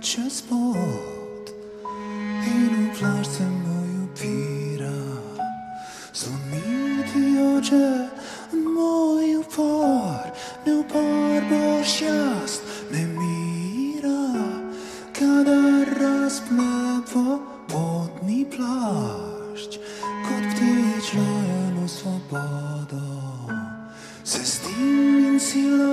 čez pot in uplaš se moju pira. Zvoniti oče, moj upor, ne upor boš jaz, ne mira, kadar razple po potni plašč, kot ptič lojen v svobodo. Se s tim in silo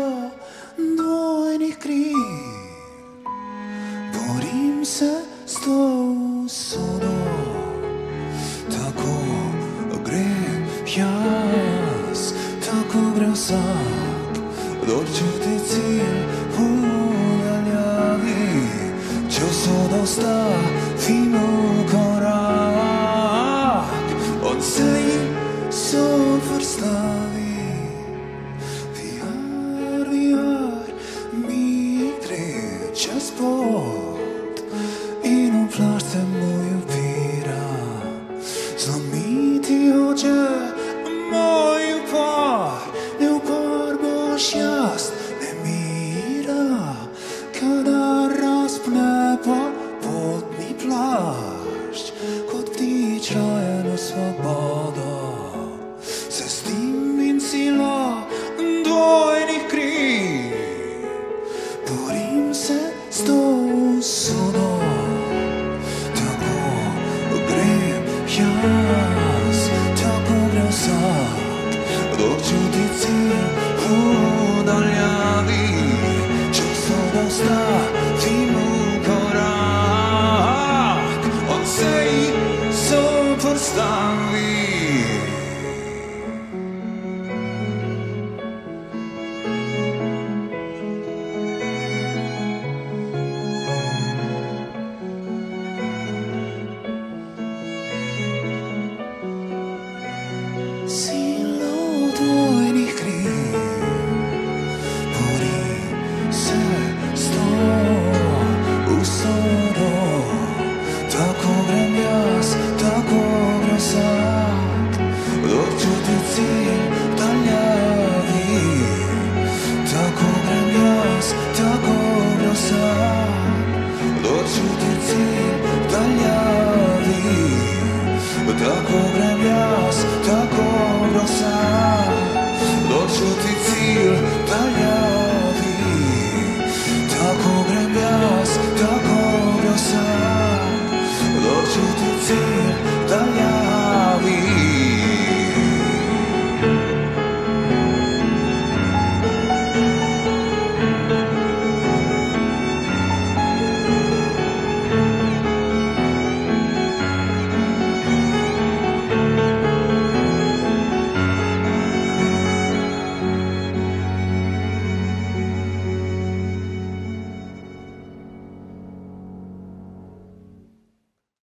când greu sac, de orice te țin una leagă Ce o să dau sta fino corac Od să să vârstavi Viar, viar, mi trece spot. I nu plaște mă iubirea Zlomiti oce čajno svobodo. Se s tim in silo dvojnih krij, borim se s to usodo, tako grem jaz, tako grem sad, dočuti cilj v daljavi, časovna vstaja.